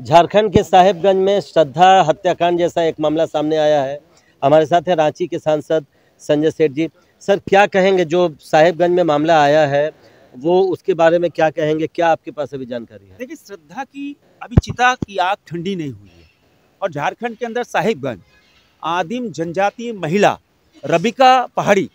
झारखंड के साहेबगंज में श्रद्धा हत्याकांड जैसा एक मामला सामने आया है। हमारे साथ है रांची के सांसद संजय सेठ जी। सर, क्या कहेंगे जो साहेबगंज में मामला आया है, वो उसके बारे में क्या कहेंगे? क्या आपके पास अभी जानकारी है? देखिए, श्रद्धा की, अभी चिता की आग ठंडी नहीं हुई है। और झारखंड के अंदर साहिबगंज, आदिम जनजातीय महिला, रबिका पहाड़ी,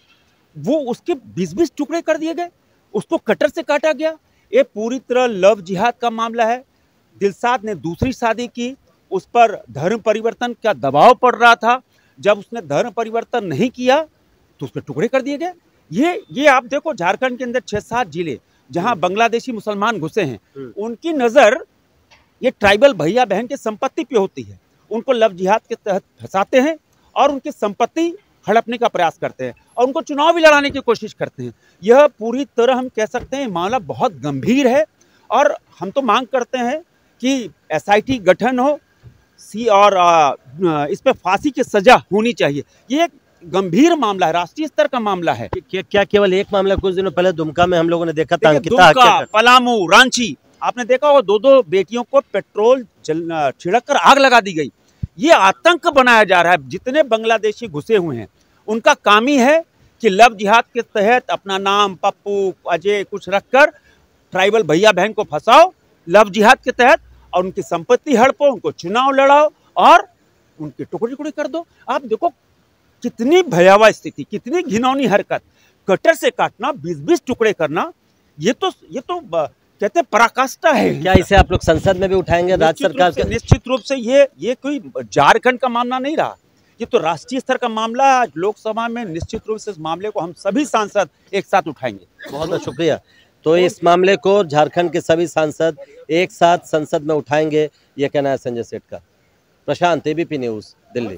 वो उसके बीस बीस टुकड़े कर दिए गए। उसको कटर से काटा गया। ये पूरी तरह लव जिहाद का मामला है। दिलसाद ने दूसरी शादी की उस पर धर्म परिवर्तन का दबाव पड़ रहा था। जब उसने धर्म परिवर्तन नहीं किया तो उसके टुकड़े कर दिए गए। ये ये आप देखो झारखंड के अंदर छः सात ज़िले जहाँ बांग्लादेशी मुसलमान घुसे हैं हम्म। उनकी नज़र ये ट्राइबल भैया बहन की संपत्ति पे होती है। उनको लव जिहाद के तहत फंसाते हैं और उनकी संपत्ति हड़पने का प्रयास करते हैं और उनको चुनाव भी लड़ाने की कोशिश करते हैं। यह पूरी तरह हम कह सकते हैं मामला बहुत गंभीर है और हम तो मांग करते हैं कि एसआईटी गठन हो सी और आ, इस पे फांसी की सजा होनी चाहिए। ये एक गंभीर मामला है राष्ट्रीय स्तर का मामला है। क्या, क्या केवल एक मामला कुछ दिनों पहले दुमका में हम लोगों ने देखा था दुमका पलामू रांची आपने देखा होगा दो दो बेटियों को पेट्रोल छिड़क कर आग लगा दी गई। ये आतंक बनाया जा रहा है जितने बांग्लादेशी घुसे हुए हैं उनका काम ही है कि लव जिहाद के तहत अपना नाम पप्पू अजय कुछ रखकर ट्राइबल भैया बहन को फंसाओ। लव जिहाद के तहत और उनकी संपत्ति हड़पो उनको चुनाव लड़ाओ और उनके टुकड़े टुकड़े कर दो। आप देखो कितनी भयावह स्थिति कितनी घिनौनी हरकत। कटर से काटना बीस बीस टुकड़े करना ये तो ये तो कहते पराकाष्ठा है। क्या इसे आप लोग संसद में भी उठाएँगे राज्य सरकार से निश्चित रूप से ये ये कोई झारखंड का मामला नहीं रहा। ये तो राष्ट्रीय स्तर का मामला है। आज लोकसभा में निश्चित रूप से इस मामले को हम सभी सांसद एक साथ उठाएँगे। बहुत बहुत शुक्रिया। तो इस मामले को झारखंड के सभी सांसद एक साथ संसद में उठाएँगे ये कहना है संजय सेठ का। Prashant ABP News Delhi.